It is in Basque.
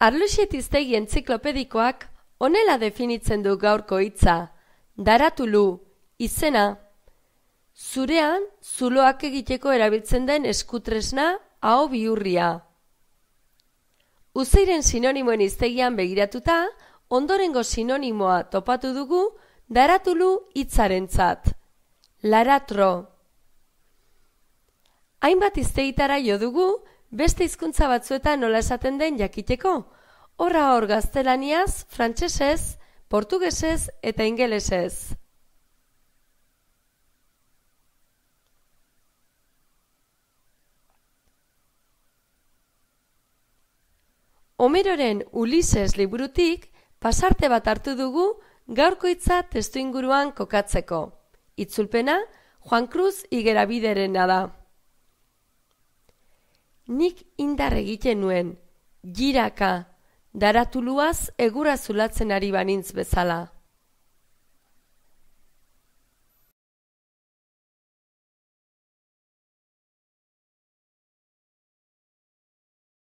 Arluxetiztegi entziklopedikoak honela definitzen du gaurko hitza, daratulu, izena. Zurean, zuloak egiteko erabiltzen den eskutresna hau bihurria. Uzeiren sinonimoen iztegian begiratuta, ondorengo sinonimoa topatu dugu daratulu hitzarentzat. Laratro. Hainbat iztegitara jo dugu, beste hizkuntza batzuetan nola esaten den jakiteko. Horra hor gaztelaniaz, frantsesez, portugesez eta ingelesez. Homeroren Ulises liburutik pasarte bat hartu dugu gaurko hitza testu inguruan kokatzeko. Itzulpena Juan Cruz Igerabiderena da. Nik indar egiten nuen, jiraka, daratuluaz egura zulatzen ari banintz bezala.